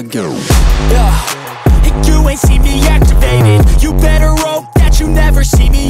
ago Yeah, you ain't see me activated. You better hope that you never see me